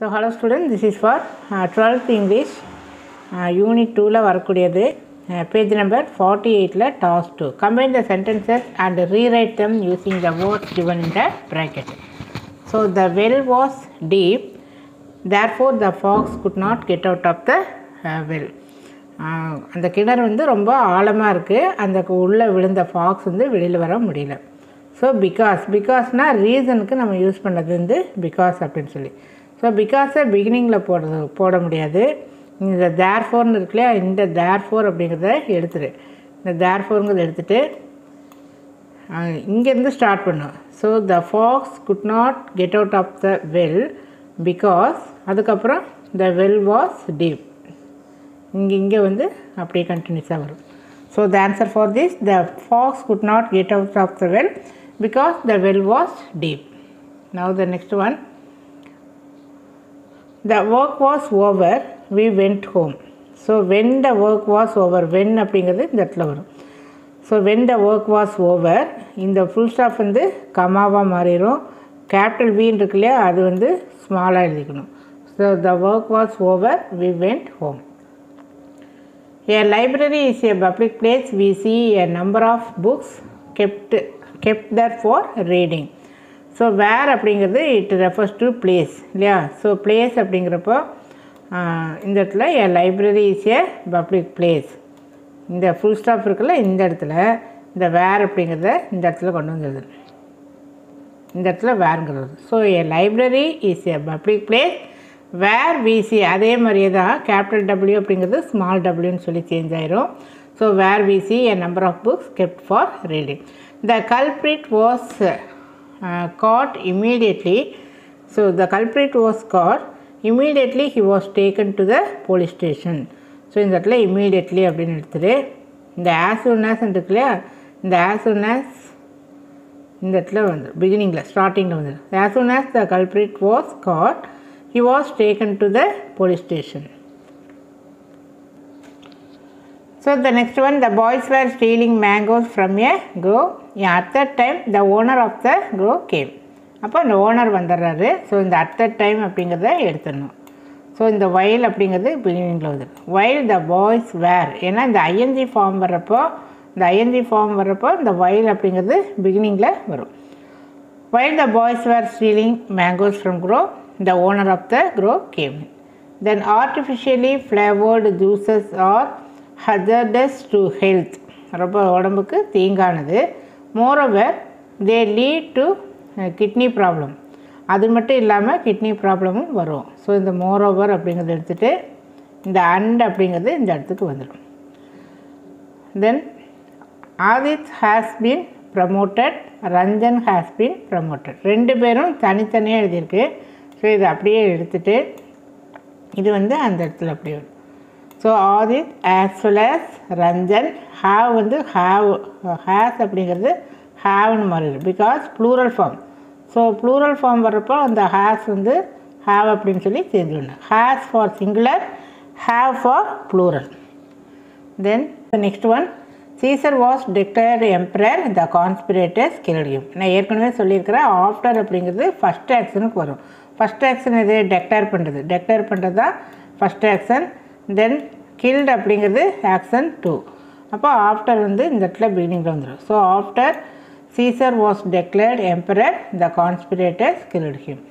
So hello student this is for twelfth English unit டூவில் வரக்கூடியது. Page number forty எயிட்டில் task two combine the sentences and rewrite them using the words given in the bracket. So the well was deep therefore the fox could not get out of the well அந்த கிணறு வந்து ரொம்ப ஆழமாக இருக்குது அந்த உள்ளே விழுந்த ஃபாக்ஸ் வந்து வெளியில் வர முடியல. ஸோ பிகாஸ் பிகாஸ்னால் ரீசனுக்கு நம்ம யூஸ் பண்ணது வந்து பிகாஸ் அப்படின்னு சொல்லி. ஸோ பிகாஸை பிகினிங்கில் போடுறது போட முடியாது. இந்த தேர் ஃபோர்னு இருக்கு இல்லையா இந்த தேர் ஃபோர் அப்படிங்கிறத எடுத்துரு. இந்த தேர் ஃபோருங்கிறத எடுத்துகிட்டு இங்கேருந்து ஸ்டார்ட் பண்ணும். So the fox could not get out of the well because அதுக்கப்புறம் த வெல் வாஸ் டீப் இங்கே இங்கே வந்து அப்படியே கண்டினியூஸாக வரும். So the answer for this the fox could not get out of the well because the well was deep now the next one the work was over we went home so when the work was over when அப்படிங்கிறது இந்த இடத்துல வரும். So when the work was over இந்த full stop வந்து கமாவாக மாறிடும் capital வீன் இருக்கு இல்லையா அது வந்து ஸ்மாலாக எழுதிக்கணும். So the work was over we went home A library is a public place. We see a number of books kept kept there for reading. So where அப்படிங்கிறது இட் ரெஃபர்ஸ் டு பிளேஸ் இல்லையா? So place அப்படிங்கிறப்போ இந்த இடத்துல a library is a public place இந்த full stop இருக்குல்ல இந்த இடத்துல இந்த வேர் அப்படிங்கிறத இந்த இடத்துல கொண்டு வந்துடுது இந்த இடத்துல வேர்ங்கிறது so a library is a public place where which அதே மாதிரியே தான் கேபிட்டல் டபிள்யூ அப்படிங்கிறது ஸ்மால் டபிள்யூன்னு சொல்லி சேஞ்ச் ஆயிரும். So where which a number of books kept for reading the culprit was caught immediately so the culprit was caught immediately he was taken to the police station so இந்த இடத்துல immediately அப்படின்னு எடுத்துரு இந்த as one இருக்கு இல்லையா இந்த as one as இந்த இடத்துல வந்து பிகினிங்கில் ஸ்டார்டிங்கில் வந்து. As soon as the culprit was caught he was taken to the police station so the next one the boys were stealing mangoes from a grove Yeah, at that time, the owner of the grove came. அப்போ அந்த owner வந்துடுறாரு so இந்த at the time அப்படிங்கிறத எடுத்துடணும் so இந்த வயல் அப்படிங்கிறது பிகினிங்கில் வந்து வயல் த பாய்ஸ் வேர் ஏன்னா இந்த ஐஎன்ஜி ஃபார்ம் வர்றப்போ இந்த ஐஎன்ஜி ஃபார்ம் வர்றப்போ இந்த வயல் அப்படிங்கிறது பிகினிங்கில் வரும் வயல் the boys were stealing mangoes from grove the owner of the grove came then artificially flavoured juices are hazardous to health ரொம்ப உடம்புக்கு தீங்கானது. Moreover they lead to kidney problem அது மட்டும் இல்லாமல் கிட்னி ப்ராப்ளமும் வரும். ஸோ இந்த மோரோவர் அப்படிங்கிறத எடுத்துகிட்டு இந்த அண்ட் அப்படிங்கிறது இந்த இடத்துக்கு வந்துடும். Then Adith has been promoted Ranjan has been promoted ரெண்டு பேரும் தனித்தனியாக எழுதியிருக்கு. ஸோ இதை அப்படியே எடுத்துகிட்டு இது வந்து அந்த இடத்துல அப்படியே வரும். So Adith as well as Ranjan have வந்து ஹாவ் ஹேஸ் அப்படிங்கிறது ஹாவ்னு மாறிடும் because plural form so plural form வர்றப்போ அந்த ஹேஸ் வந்து ஹாவ் அப்படின்னு சொல்லி தெரிஞ்சுக்கணும். Has for singular have for plural then next one Caesar was declared emperor the conspirators killed him நான் ஏற்கனவே சொல்லியிருக்கிறேன் ஆஃப்டர் அப்படிங்கிறது ஃபஸ்ட் ஆக்ஷனுக்கு வரும். ஃபஸ்ட் ஆக்ஷன் இது டெக்ளேர் பண்ணுறது டெக்ளேர் பண்ணுறது தான் ஃபஸ்ட் ஆக்ஷன் தென் கில்ட் அப்படிங்கிறது ஆக்ஷன் டூ அப்போ ஆஃப்டர் வந்து இந்த இடத்துல பிகினிங்கில் வந்துடும் so after Caesar was declared emperor the conspirators killed him